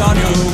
on you.